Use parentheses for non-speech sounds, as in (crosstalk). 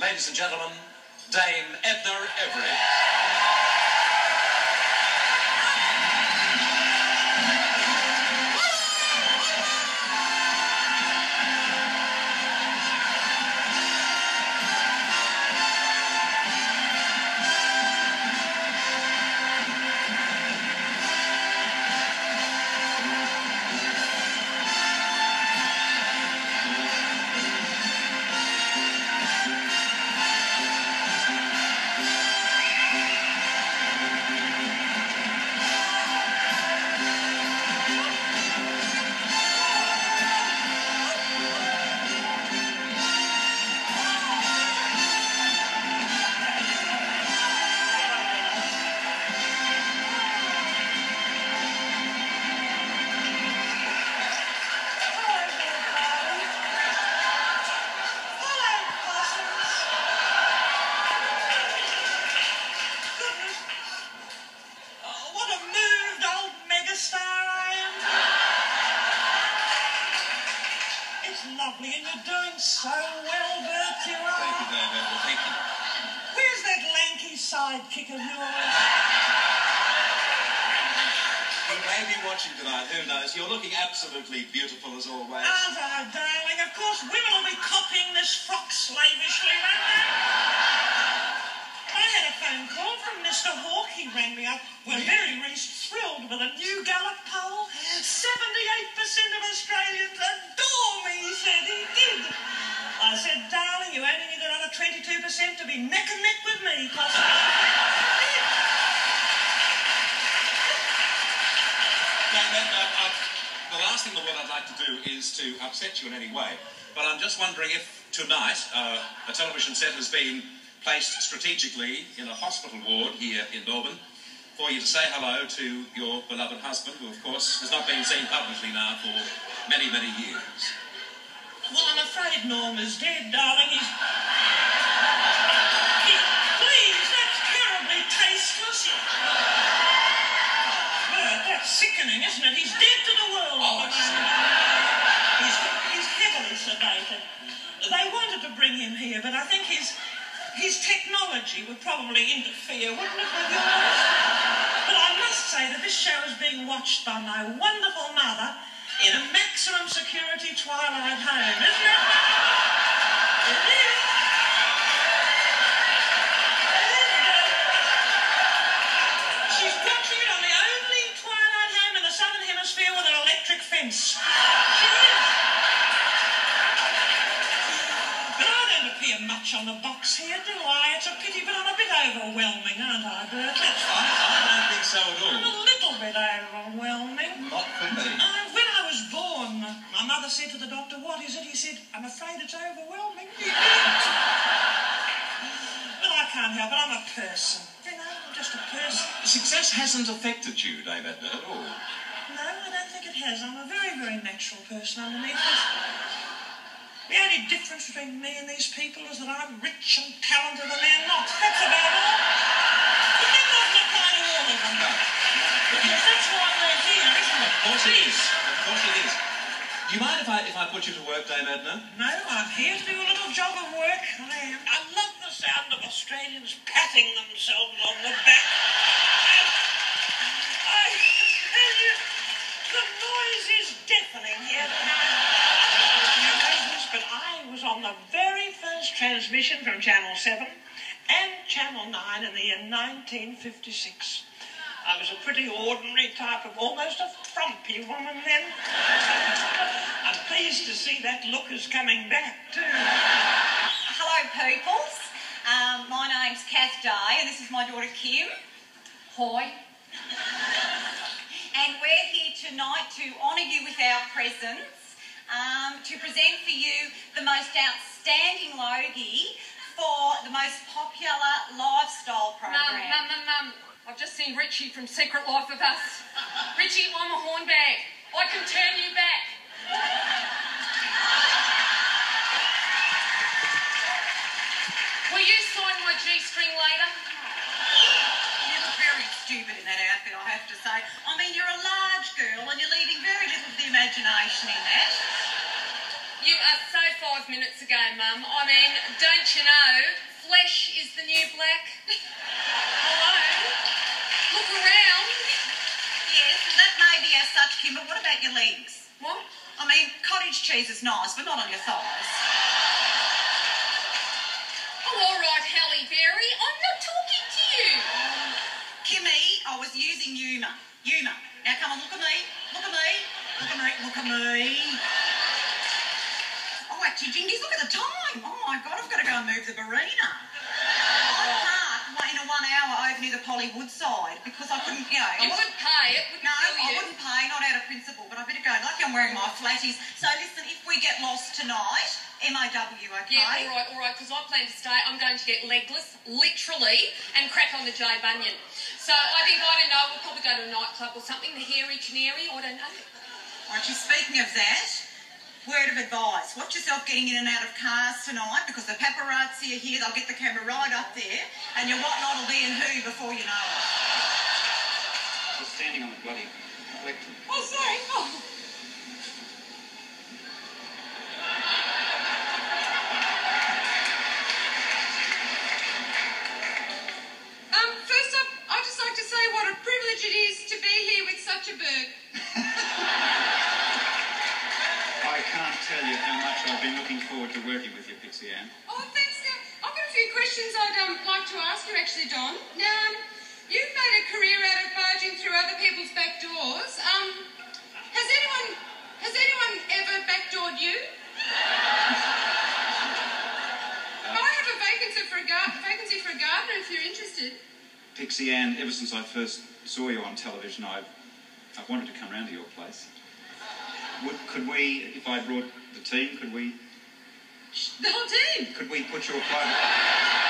Ladies and gentlemen, Dame Edna Everage. So well, Bert, you Thank you. Dame Edna. Thank you. Where's that lanky sidekick of yours? He may be watching tonight, who knows? You're looking absolutely beautiful as always. Aren't I, darling? Of course, women will be copying this frock slavishly, won't they? I had a phone call from Mr. Hawke. He rang me up. We're very Reese thrilled with a new Gallup poll. 78% of Australians adore me, he said. He did. I said, darling, you only need another 22% to be neck and neck with me, possibly. Dame Edna, the last thing in the world I'd like to do is to upset you in any way. But I'm just wondering if tonight uh, a television set has been placed strategically in a hospital ward here in Melbourne for you to say hello to your beloved husband, who, of course, has not been seen publicly now for many, many years. Well, I'm afraid Norm is dead, darling. He's. He... Please, that's terribly tasteless. Oh, Bert, that's sickening, isn't it? He's dead to the world. Oh, at I see. He's, he's heavily sedated. They wanted to bring him here, but I think his his technology would probably interfere, wouldn't it, with yours? But I must say that this show is being watched by my wonderful mother in a maximum security twilight home, isn't it? It is. She's watching it on the only twilight home in the southern hemisphere with an electric fence. She is. But I don't appear much on the here, do I? It's a pity, but I'm a bit overwhelming, aren't I, Bert? I, I don't think so at all. I'm a little bit overwhelming. Not for me. Uh, when I was born, my mother said to the doctor, What is it? He said, I'm afraid it's overwhelming. He (laughs) but I can't help it. I'm a person. You know, I'm just a person. Success hasn't affected you, Dame Edna, at all. No, I don't think it has. I'm a very, very natural person underneath this. The only difference between me and these people is that I'm rich and talented and they're not. That's about all. But that doesn't apply to all of them. No. Because that's why we're here, isn't it? Of course it is. Of course it is. Do you mind if I if I put you to work, Dame Edna? No, I'm here to do a little job of work. I am. I love the sound of Australians patting themselves on the back. I tell you, the noise is deafening here. You know this, but I was on the very first transmission from Channel 7 and Channel 9 in the year 1956. I was a pretty ordinary type of almost a frumpy woman then. I'm pleased to see that look is coming back too. Hello, peoples. Um, my name's Kath Day, and this is my daughter Kim. Hi. and we're here tonight to honour you with our presence, um, to present for you the most outstanding Logie for the most popular lifestyle program. mum, mum, mum. I've just seen Richie from Secret Life of Us. Richie, I'm a horn bag. I can turn you back. Will you sign my G-string later? You look very stupid in that outfit, I have to say. I mean, you're a large girl and you're leaving very little to the imagination in that. You are so five minutes ago, Mum. I mean, don't you know, flesh is the new black? Hello? Look around. Yes, well, that may be as such, Kim, but what about your legs? What? I mean, cottage cheese is nice, but not on your thighs. Oh, all right, Halle Berry. I'm not talking to you. Kimmy, I was using Yuma. Yuma. Now come on, look at me. Look at me. Look at me. Look at me. Actually, Jingies, look at the time. Oh my God, I've got to go and move the barina. I parked in a one hour over near the Polly Woodside because I couldn't, you know. I You wasn't- would pay it, wouldn't No, I you. wouldn't pay, not out of principle, but I better go. Lucky I'm wearing my flatties. So listen, if we get lost tonight, MOW, okay? Yeah, all right, all right, because I plan to stay. I'm going to get legless, literally, and crack on the J Bunyan. So I think, I don't know, we'll probably go to a nightclub or something, the Hairy Canary, I don't know. Right, just speaking of that, word of advice. Watch yourself getting in and out of cars tonight because the paparazzi are here. They'll get the camera right up there and your whatnot will be in who before you know it. Just standing on the bloody. Oh, sorry. Oh. Been looking forward to working with you, Pixie Anne. Oh, thanks. Now, I've got a few questions I'd um, like to ask you, actually, Don. Now, um, you've made a career out of barging through other people's back doors. Um, has anyone has anyone ever backdoored you? (laughs) I have a vacancy for a gar- vacancy for a gardener if you're interested. Pixie Anne, ever since I first saw you on television, I've, I've wanted to come round to your place. Would, could we, if I brought the team, could we, The whole team. could we put your private...